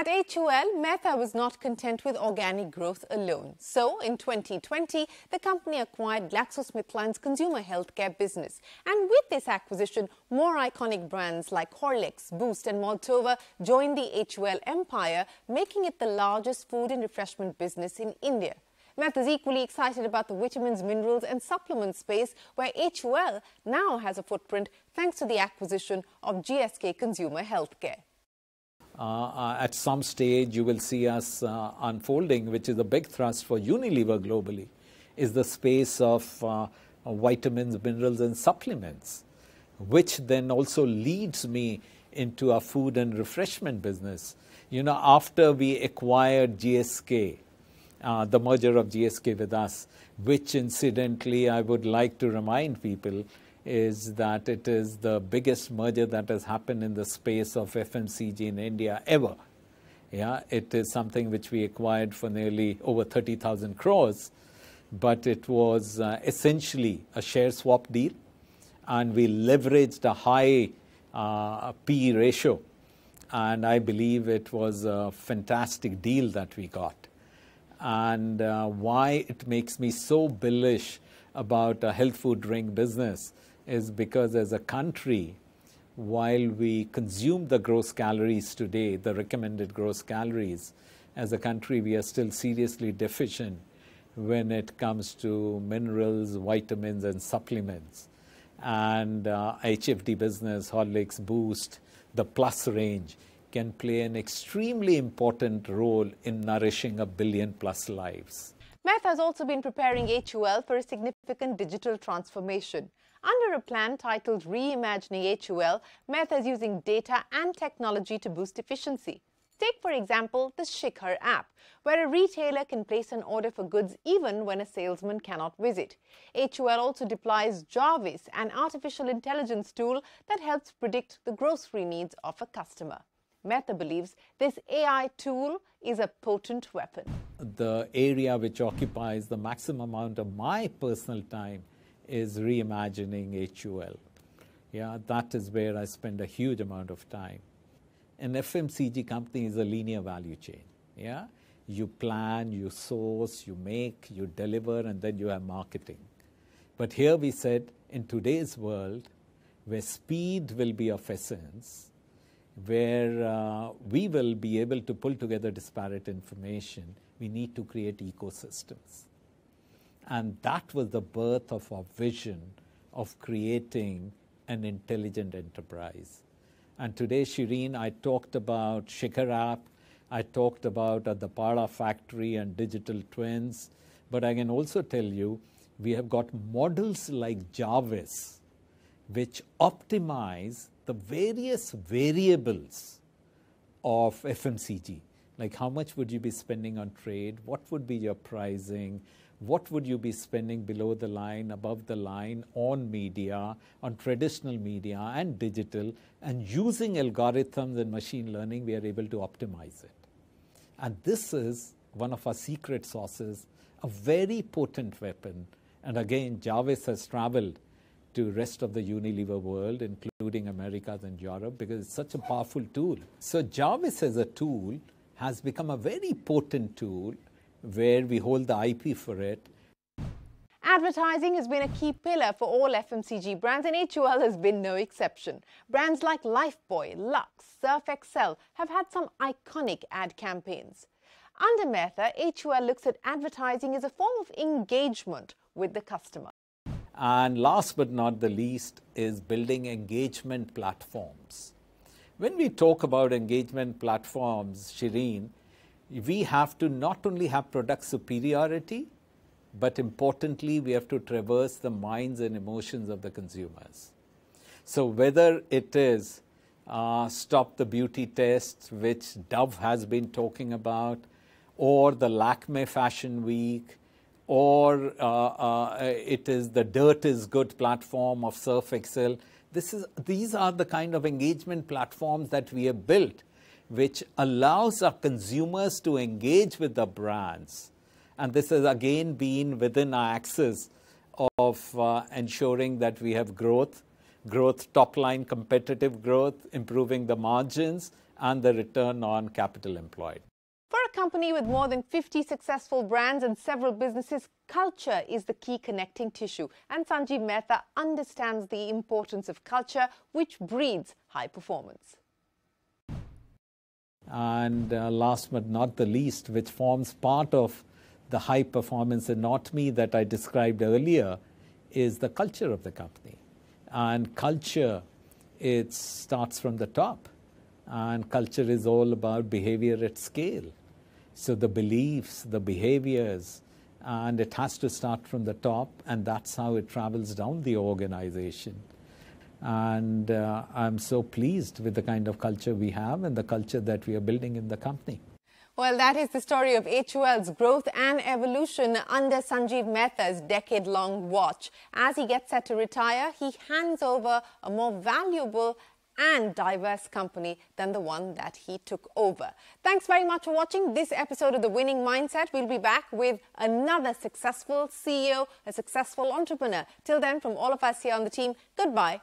At HUL, Mehta was not content with organic growth alone. So, in 2020, the company acquired GlaxoSmithKline's consumer healthcare business. And with this acquisition, more iconic brands like Horlicks, Boost, and Maltova joined the HUL empire, making it the largest food and refreshment business in India. Mehta is equally excited about the vitamins, minerals, and supplement space, where HUL now has a footprint thanks to the acquisition of GSK Consumer Healthcare. Uh, at some stage you will see us uh, unfolding, which is a big thrust for Unilever globally, is the space of uh, vitamins, minerals, and supplements, which then also leads me into our food and refreshment business. You know, after we acquired GSK, uh, the merger of GSK with us, which incidentally I would like to remind people is that it is the biggest merger that has happened in the space of FMCG in India ever. Yeah, it is something which we acquired for nearly over 30,000 crores, but it was uh, essentially a share swap deal, and we leveraged a high uh, P ratio, and I believe it was a fantastic deal that we got. And uh, why it makes me so bullish about a health food drink business is because as a country, while we consume the gross calories today, the recommended gross calories, as a country, we are still seriously deficient when it comes to minerals, vitamins, and supplements. And uh, HFD business, Horlicks, Boost, the Plus range can play an extremely important role in nourishing a billion plus lives. Mehta has also been preparing HUL for a significant digital transformation. Under a plan titled Reimagining HUL, Mehta is using data and technology to boost efficiency. Take, for example, the Shikhar app, where a retailer can place an order for goods even when a salesman cannot visit. HUL also deploys Jarvis, an artificial intelligence tool that helps predict the grocery needs of a customer. Mehta believes this AI tool is a potent weapon. The area which occupies the maximum amount of my personal time is reimagining HUL. Yeah, that is where I spend a huge amount of time. An FMCG company is a linear value chain. Yeah, you plan, you source, you make, you deliver, and then you have marketing. But here we said in today's world, where speed will be of essence, where uh, we will be able to pull together disparate information, we need to create ecosystems. And that was the birth of our vision of creating an intelligent enterprise. And today, Shireen, I talked about Shikhar app, I talked about uh, the Pada factory and digital twins, but I can also tell you we have got models like Jarvis, which optimize the various variables of FMCG. Like how much would you be spending on trade? What would be your pricing? What would you be spending below the line, above the line, on media, on traditional media and digital, and using algorithms and machine learning, we are able to optimize it. And this is one of our secret sauces, a very potent weapon. And again, Jarvis has traveled to rest of the Unilever world, including Americas and Europe, because it's such a powerful tool. So Jarvis as a tool has become a very potent tool where we hold the IP for it. Advertising has been a key pillar for all FMCG brands and HUL has been no exception. Brands like Lifebuoy, Lux, Surf Excel have had some iconic ad campaigns. Under Mehta, HUL looks at advertising as a form of engagement with the customer. And last but not the least is building engagement platforms. When we talk about engagement platforms, Shireen, we have to not only have product superiority, but importantly, we have to traverse the minds and emotions of the consumers. So, whether it is uh, Stop the Beauty Test, which Dove has been talking about, or the Lakme Fashion Week, or uh, uh, it is the Dirt is Good platform of Surf Excel. This is, these are the kind of engagement platforms that we have built which allows our consumers to engage with the brands. And this has again been within our axis of uh, ensuring that we have growth, growth top line competitive growth, improving the margins, and the return on capital employed. For a company with more than 50 successful brands and several businesses, culture is the key connecting tissue. And Sanjiv Mehta understands the importance of culture, which breeds high performance. And uh, last but not the least, which forms part of the high performance anatomy that I described earlier, is the culture of the company. And culture, it starts from the top. And culture is all about behavior at scale. So the beliefs, the behaviors, and it has to start from the top, and that's how it travels down the organization. And uh, I'm so pleased with the kind of culture we have and the culture that we are building in the company. Well, that is the story of HUL's growth and evolution under Sanjiv Mehta's decade long watch. As he gets set to retire, he hands over a more valuable and diverse company than the one that he took over. Thanks very much for watching this episode of The Winning Mindset. We'll be back with another successful CEO, a successful entrepreneur. Till then, from all of us here on the team, goodbye